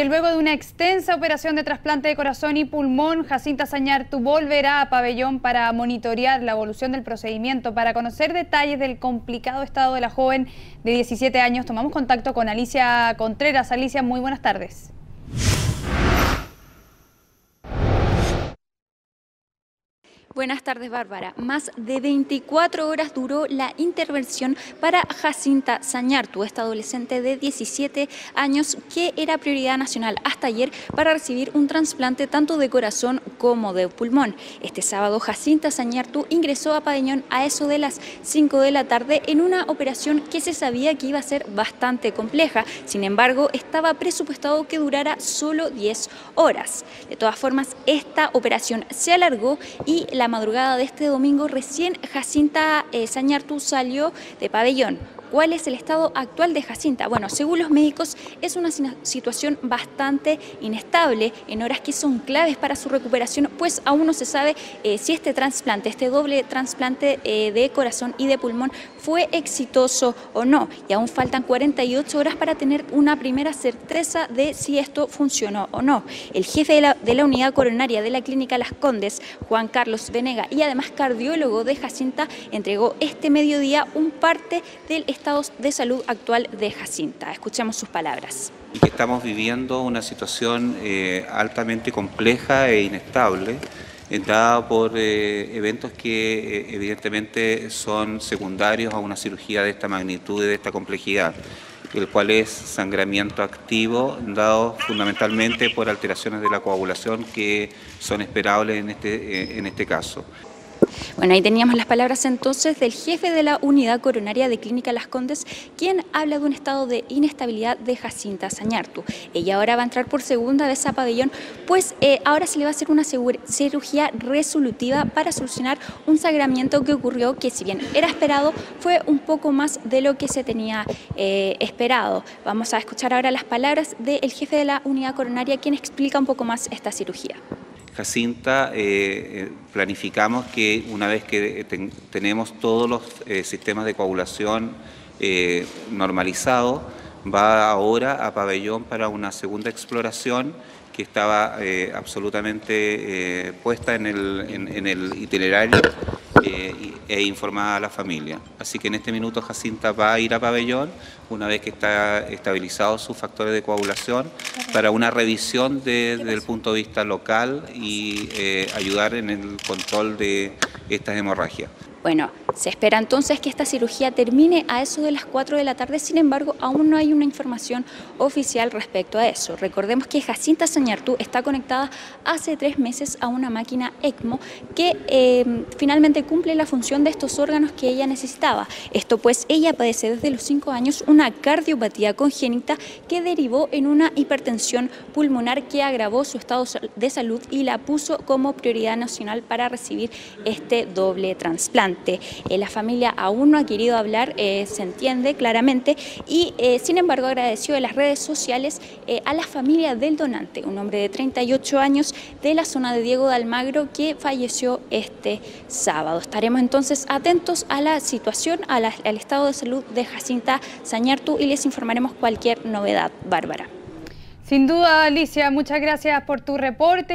que luego de una extensa operación de trasplante de corazón y pulmón, Jacinta Sañartu volverá a pabellón para monitorear la evolución del procedimiento. Para conocer detalles del complicado estado de la joven de 17 años, tomamos contacto con Alicia Contreras. Alicia, muy buenas tardes. Buenas tardes, Bárbara. Más de 24 horas duró la intervención para Jacinta Sañartu, esta adolescente de 17 años que era prioridad nacional hasta ayer para recibir un trasplante tanto de corazón como de pulmón. Este sábado, Jacinta Sañartu ingresó a Pabellón a eso de las 5 de la tarde en una operación que se sabía que iba a ser bastante compleja. Sin embargo, estaba presupuestado que durara solo 10 horas. De todas formas, esta operación se alargó y la madrugada de este domingo recién Jacinta eh, Sañartu salió de pabellón. ¿Cuál es el estado actual de Jacinta? Bueno, según los médicos es una situación bastante inestable en horas que son claves para su recuperación, pues aún no se sabe eh, si este trasplante, este doble trasplante eh, de corazón y de pulmón fue exitoso o no. Y aún faltan 48 horas para tener una primera certeza de si esto funcionó o no. El jefe de la, de la unidad coronaria de la clínica Las Condes, Juan Carlos Venega, y además cardiólogo de Jacinta, entregó este mediodía un parte del de salud actual de Jacinta. Escuchemos sus palabras. Estamos viviendo una situación eh, altamente compleja e inestable, dada por eh, eventos que eh, evidentemente son secundarios a una cirugía de esta magnitud y de esta complejidad el cual es sangramiento activo, dado fundamentalmente por alteraciones de la coagulación que son esperables en este, en este caso. Bueno, ahí teníamos las palabras entonces del jefe de la unidad coronaria de Clínica Las Condes, quien habla de un estado de inestabilidad de Jacinta Sañartu. Ella ahora va a entrar por segunda vez a pabellón, pues eh, ahora se le va a hacer una cirugía resolutiva para solucionar un sangramiento que ocurrió, que si bien era esperado, fue un poco más de lo que se tenía eh, esperado. Vamos a escuchar ahora las palabras del jefe de la unidad coronaria, quien explica un poco más esta cirugía. Jacinta, eh, eh, planificamos que una vez que tenemos todos los eh, sistemas de coagulación normalizados, va ahora a pabellón para una segunda exploración que estaba absolutamente puesta en el itinerario eh, e informada a la familia. Así que en este minuto Jacinta va a ir a pabellón una vez que está estabilizados sus factores de coagulación para una revisión desde el punto de vista local y eh, ayudar en el control de estas hemorragias. Bueno, se espera entonces que esta cirugía termine a eso de las 4 de la tarde, sin embargo, aún no hay una información oficial respecto a eso. Recordemos que Jacinta Sañartú está conectada hace tres meses a una máquina ECMO que eh, finalmente cumple la función de estos órganos que ella necesitaba. Esto pues ella padece desde los 5 años una cardiopatía congénita que derivó en una hipertensión pulmonar que agravó su estado de salud y la puso como prioridad nacional para recibir este doble trasplante. Eh, la familia aún no ha querido hablar, eh, se entiende claramente, y eh, sin embargo agradeció en las redes sociales a la familia del donante, un hombre de 38 años de la zona de Diego de Almagro que falleció este sábado. Estaremos entonces atentos a la situación, al estado de salud de Jacinta Sañartu y les informaremos cualquier novedad. Bárbara. Sin duda, Alicia, muchas gracias por tu reporte.